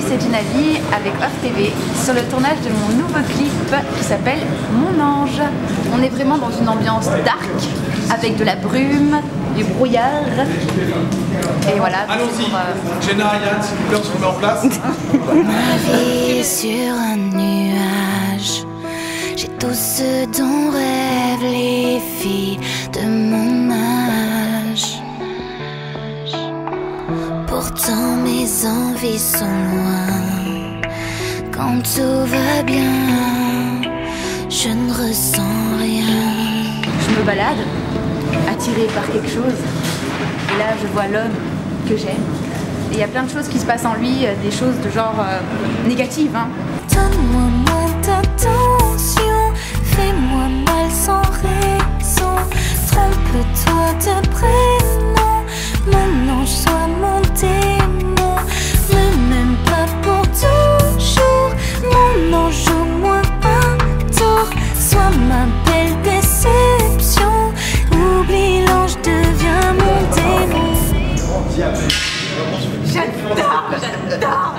c'est Ginali avec Off TV sur le tournage de mon nouveau clip qui s'appelle Mon Ange. On est vraiment dans une ambiance dark avec de la brume, du brouillard. Et voilà. Allons-y, euh, Jenna, Yann, s'il vous plaît, on se remet en place. Ma vie est sur un nuage. J'ai tout ce dont rêvent les filles de mon Pourtant mes envies sont loin. Quand tout va bien, je ne ressens rien. je me balade, attirée par quelque chose. Et là, je vois l'homme que j'aime. Et il y a plein de choses qui se passent en lui, euh, des choses de genre euh, négatives. hein. J'adore, j'adore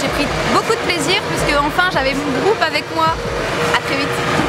j'ai pris beaucoup de plaisir puisque enfin j'avais mon groupe avec moi. A très vite